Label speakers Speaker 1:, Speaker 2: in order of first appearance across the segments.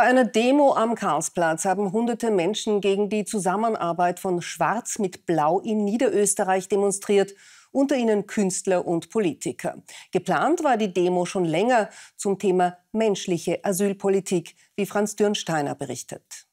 Speaker 1: Bei einer Demo am Karlsplatz haben hunderte Menschen gegen die Zusammenarbeit von Schwarz mit Blau in Niederösterreich demonstriert, unter ihnen Künstler und Politiker. Geplant war die Demo schon länger zum Thema menschliche Asylpolitik, wie Franz Dürnsteiner berichtet.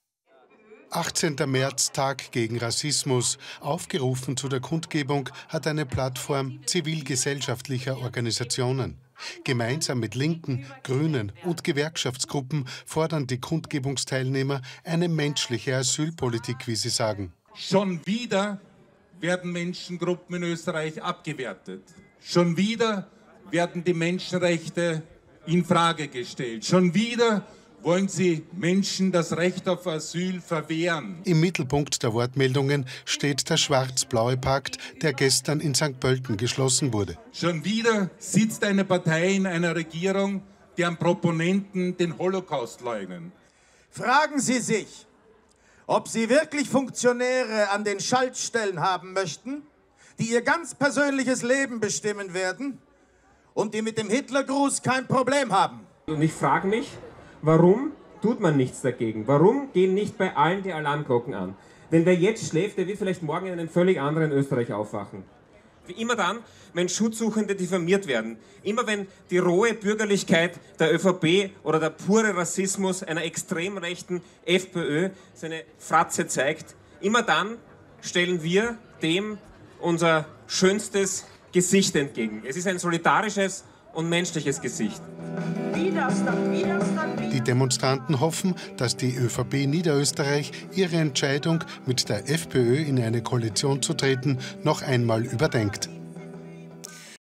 Speaker 2: 18. März, Tag gegen Rassismus. Aufgerufen zu der Kundgebung hat eine Plattform zivilgesellschaftlicher Organisationen. Gemeinsam mit Linken, Grünen und Gewerkschaftsgruppen fordern die Kundgebungsteilnehmer eine menschliche Asylpolitik, wie sie sagen.
Speaker 3: Schon wieder werden Menschengruppen in Österreich abgewertet. Schon wieder werden die Menschenrechte in Frage gestellt. Schon wieder wollen Sie Menschen das Recht auf Asyl verwehren.
Speaker 2: Im Mittelpunkt der Wortmeldungen steht der schwarz-blaue Pakt, der gestern in St. Pölten geschlossen wurde.
Speaker 3: Schon wieder sitzt eine Partei in einer Regierung, deren Proponenten den Holocaust leugnen.
Speaker 4: Fragen Sie sich, ob Sie wirklich Funktionäre an den Schaltstellen haben möchten, die ihr ganz persönliches Leben bestimmen werden und die mit dem Hitlergruß kein Problem haben.
Speaker 5: Und ich frage mich, Warum tut man nichts dagegen? Warum gehen nicht bei allen die Alarmglocken an? Denn wer jetzt schläft, der wird vielleicht morgen in einem völlig anderen Österreich aufwachen. Immer dann, wenn Schutzsuchende diffamiert werden. Immer wenn die rohe Bürgerlichkeit der ÖVP oder der pure Rassismus einer extrem rechten FPÖ seine Fratze zeigt. Immer dann stellen wir dem unser schönstes Gesicht entgegen. Es ist ein solidarisches und menschliches Gesicht.
Speaker 2: Die Demonstranten hoffen, dass die ÖVP Niederösterreich ihre Entscheidung, mit der FPÖ in eine Koalition zu treten, noch einmal überdenkt.